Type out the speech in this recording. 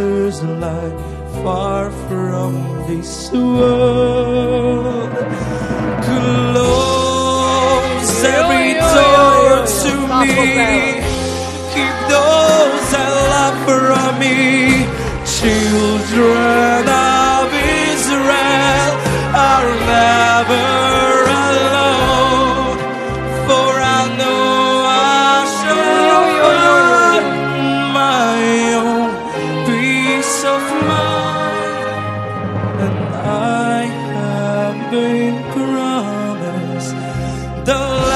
waters lie far from this world. Close every door to me. Keep those that love from me. Children of Israel are never alone, for I know. 都